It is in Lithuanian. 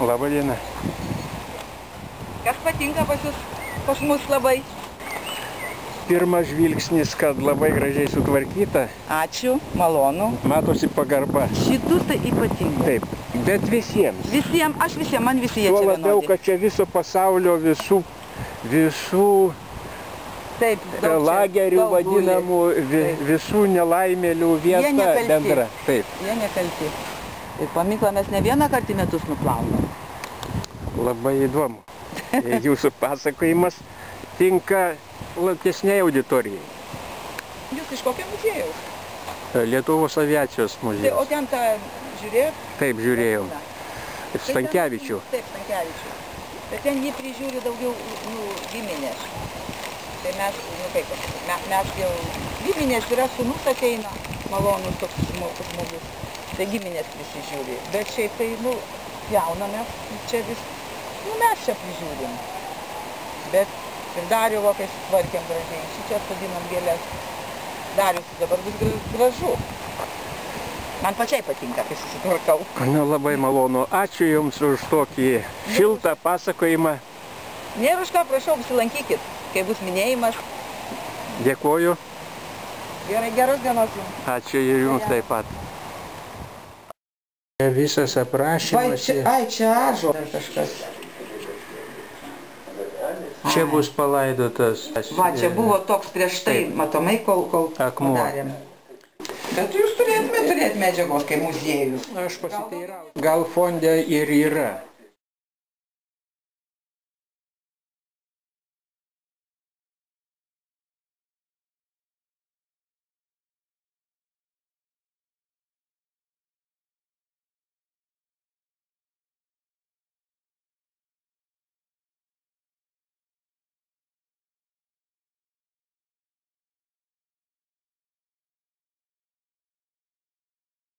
Labą dieną. Kas patinka pas jūs, pas mus labai. Pirmas žvilgsnis, kad labai gražiai sutvarkyta, Ačiū, malonu. matosi pagarba. Šitų tai ypatinga. Taip, bet visiems. Visiems, aš visiems, man visi jie Tuo čia labiau, vienodi. kad čia viso pasaulio visų, visų Taip, čia lagerių guli. vadinamų, vi, visų nelaimėlių vieta bendra. Taip, Jie nekalti. Ir paminklą mes ne vieną kartą į metus nuplaunam. labai įdomu. Jūsų pasakojimas tinka platesniai auditorijai. Jūs iš kokio muziejaus? Lietuvos aviacijos Tai, o muziejus. ten tą žiūrėjot? Taip, žiūrėjau. Stankevičių. Taip, Stankevičių. Bet ten jį prižiūri daugiau nu, giminės. Tai mes, nu kaip, pasakyt, me, mes jau giminės yra sunus ateina, malonus toks žmogus. Tai giminės prisižiūri. Bet šiaip tai, nu, jauname, čia vis, nu mes čia prižiūrim. Bet ir Darių vokai sutvarkėm gražiai, šį čia sodinom gėlės. Darius dabar bus gra- gražu. Man pačiai patinka, kai susitvarkau. Na, labai malonu. Ačiū Jums už tokį šiltą pasakojimą. Nėra už ką, prašau, apsilankykit, kai bus minėjimas. Dėkuoju. Gerai, geros dienos jums. Ačiū ir Jums taip pat. Visas Vai, aprašymas. čia, ai, čia ažuolas kažkas. Čia bus palaidotas. Va, čia buvo toks prieš tai, matomai, kol, kol Akmuo. padarėm. Bet jūs turėtumėte turėti medžiagos, kai muziejus. Aš pasiteirau. Gal fonde ir yra.